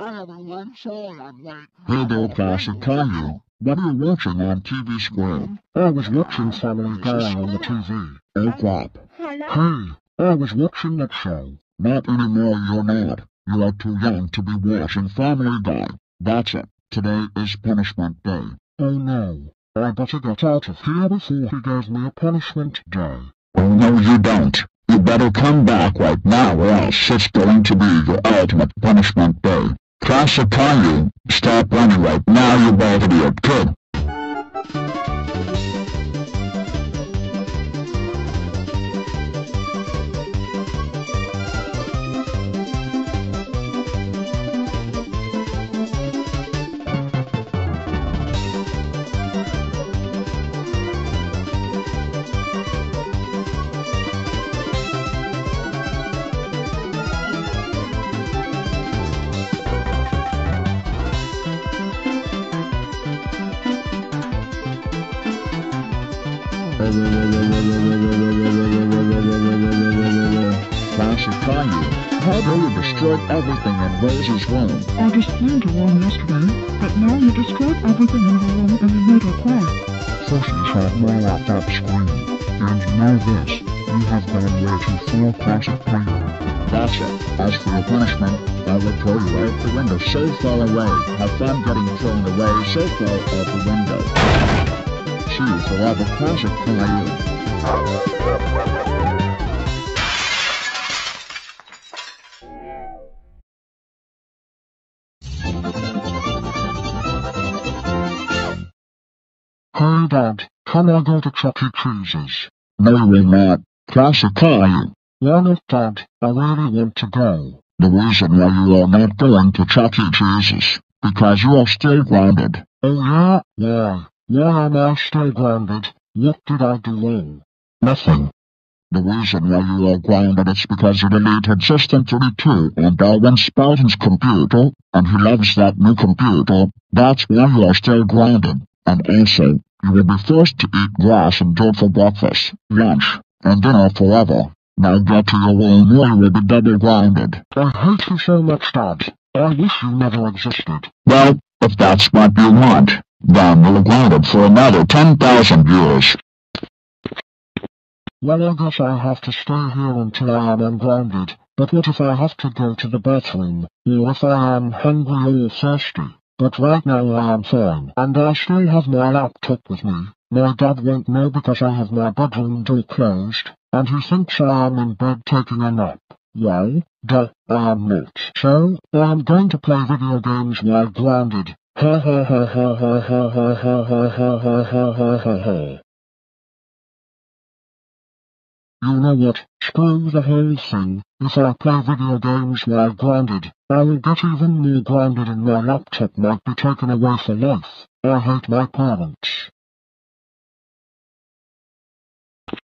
Hi everyone, sorry I'm late. Hey there, Classic Caillou. What are you watching on TV Square? I was watching Family Guy on the TV. Oh crap. Hey, I was watching that show. Not anymore, you're not. You are too young to be watching Family Guy. That's it. Today is punishment day. Oh no, I better get out of here before he gives me a punishment day. Oh no, you don't. You better come back right now or else it's going to be your ultimate punishment day. Classic Caillou, stop running right now, you bald idiot kid. Classic Caillou, how do you destroy everything in Rose's room? I cleaned her room yesterday, but now you destroyed everything in her room you made her cry. Forces have more at that screen. And know this, you have gone way too far, Classic Caillou. That's it. As for your punishment, I will throw you out the window so far away. Have fun getting thrown away so far out the window. See you forever, Classic Caillou. Hey Dad, can I go to Chuck E. Cheese's? No, you're not. Classic Caillou. Why not Dad? I really want to go. The reason why you are not going to Chuck E. Cheese's because you are still grounded. Oh yeah? Why? Why am I still grounded? What did I do wrong? Nothing. The reason why you are grounded is because you deleted System 32 on Darwin Spoutin's computer, and he loves that new computer. That's why you are still grounded. And also, you will be forced to eat grass and dirt for breakfast, lunch, and dinner forever. Now get to your room or you will be double grounded. I hate you so much Dad. I wish you never existed. Well, if that's what you want, then you're grounded for another 10,000 years. Well, I guess I'll have to stay here until I am ungrounded. But what if I have to go to the bathroom? Or if I am hungry or thirsty? But right now I am fine, and I still have my laptop with me. My dad won't know because I have my bedroom door closed, and he thinks I am in bed taking a nap. Well, duh, I am not. So, I am going to play video games while grounded. Ha ha ha ha ha ha ha ha ha ha ha ha ha ha ha. You know what? Screw the whole thing. If I play video games while grounded, I will get even more grounded and my laptop might be taken away for life. I hate my parents.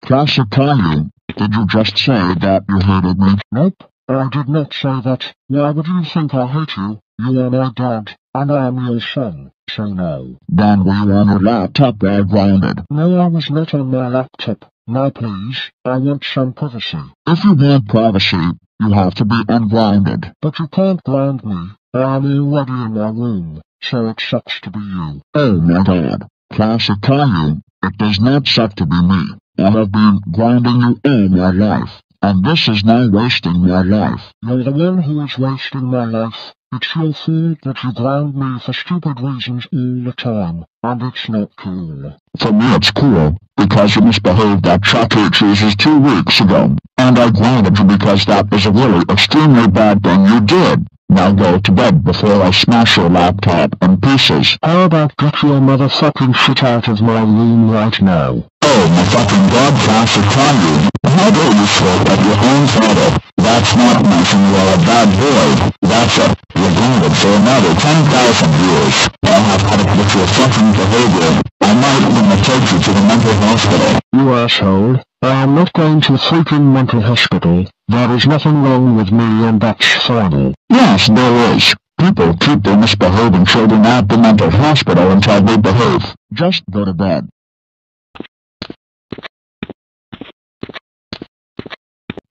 Caillou, did you just say that you hated me? Nope, I did not say that. Why would you think I hate you? You are my dad, and I am your son, so no. Then were you on your laptop while grounded? No, I was not on my laptop. Now please, I want some privacy. If you want privacy, you have to be ungrounded. But you can't ground me. I am already in my room, so it sucks to be you. Oh my god. Classic Caillou, it does not suck to be me. I have been grinding you all my life, and this is now wasting my life. You're the one who is wasting my life. It's your fault that you ground me for stupid reasons all the time, and it's not cool. For me it's cool, because you misbehaved at Chuck E. Cheese's two weeks ago, and I grounded you because that was a really extremely bad thing you did. Now go to bed before I smash your laptop in pieces. How about get your motherfucking shit out of my room right now? Oh my fucking god, Classic Caillou. How dare you slope at your own father? That's not mention you are a bad boy. That's it. For another 10,000 years. I'll have had it with your fucking behavior. I might even take you to the mental hospital. You asshole. I am not going to freaking mental hospital. There is nothing wrong with me and that's final. Yes, there is. People keep their misbehaving children at the mental hospital until they behave. Just go to bed.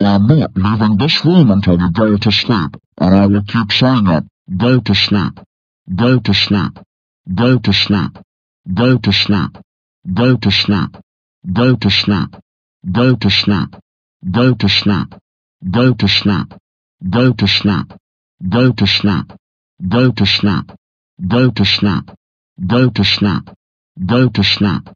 I'm not leaving this room until you go to sleep, and I will keep saying it. Go to sleep. Go to sleep. Go to sleep. Go to sleep. Go to sleep. Go to sleep. Go to sleep. Go to sleep. Go to sleep. Go to sleep. Go to sleep. Go to sleep. Go to sleep. Go to sleep. Go to sleep.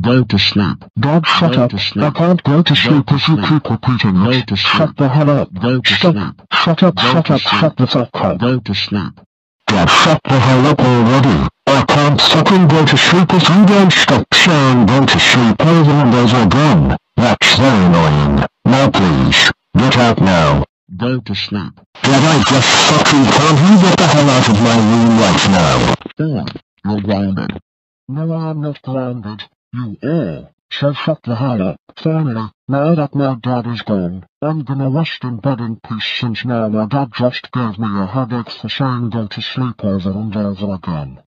Go to sleep. Dad, shut Go up. I can't go to sleep if you keep repeating Go it. Shut the hell up. Go to Stop. sleep. Shut up, Go shut up, sleep. shut the fuck up. Go to sleep. Dad, shut the hell up already. I can't fucking go to sleep if you don't stop saying go to sleep over and over again. That's very annoying. Now please, get out now. Go to sleep. Dad, I just fucking can't you get the hell out of my room right now. Four. You're grounded. No, I'm not grounded. You are. So shut the hell up. Finally, now that my dad is gone, I'm gonna rest in bed in peace since now my dad just gave er. me a headache er for saying go to sleep over and over again.